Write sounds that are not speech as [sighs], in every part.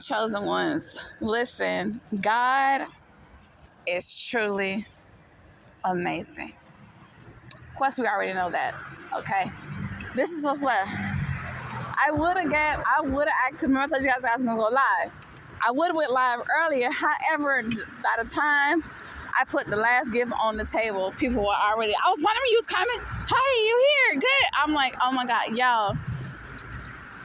chosen ones. Listen, God is truly amazing. Of course, we already know that. Okay, this is what's left. I would have got, I would have, because remember I told you guys I was gonna go live. I would have went live earlier. However, by the time I put the last gift on the table, people were already. I was wondering you was coming. Hey, you here? Good. I'm like, oh my god, y'all.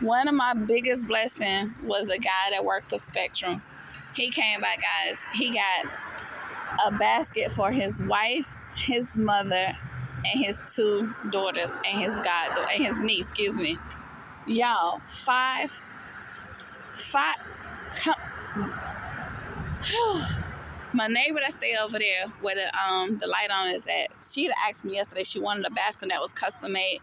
One of my biggest blessing was a guy that worked for Spectrum. He came by, guys. He got a basket for his wife, his mother, and his two daughters, and his god and his niece. Excuse me, y'all. Five, five. Come, [sighs] my neighbor that stay over there where the um the light on is at, she asked me yesterday she wanted a basket that was custom made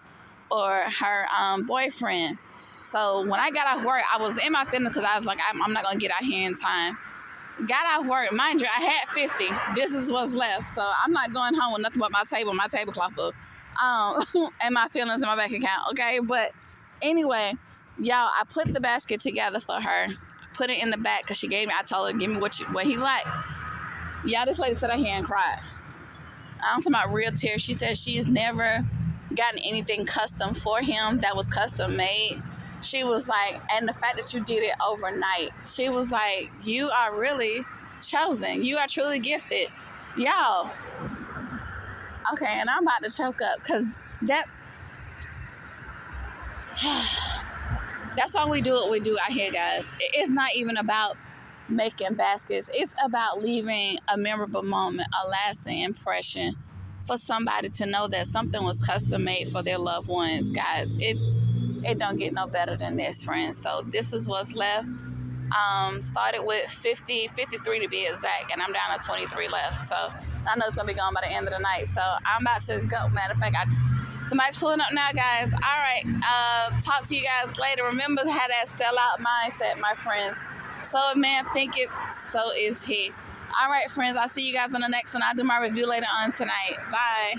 for her um boyfriend. So when I got off work, I was in my feelings because I was like, I'm, I'm not gonna get out here in time. Got off work, mind you, I had 50. This is what's left, so I'm not going home with nothing but my table, my tablecloth book, um, [laughs] and my feelings in my bank account. Okay, but anyway, y'all, I put the basket together for her, put it in the back because she gave me. I told her, give me what you, what he like. Yeah, this lady sat here and cried. I'm talking about real tears. She said she's never gotten anything custom for him that was custom made. She was like, and the fact that you did it overnight, she was like, you are really chosen. You are truly gifted. Y'all. Okay, and I'm about to choke up because that. [sighs] That's why we do what we do out here, guys. It's not even about making baskets. It's about leaving a memorable moment, a lasting impression for somebody to know that something was custom made for their loved ones, guys. It it don't get no better than this, friends. So this is what's left. Um, started with 50, 53 to be exact, and I'm down to 23 left. So I know it's gonna be gone by the end of the night. So I'm about to go. Matter of fact, I somebody's pulling up now, guys. All right. Uh, talk to you guys later. Remember have that sellout mindset, my friends. So a man think it, so is he. All right, friends. I'll see you guys on the next one. I'll do my review later on tonight. Bye.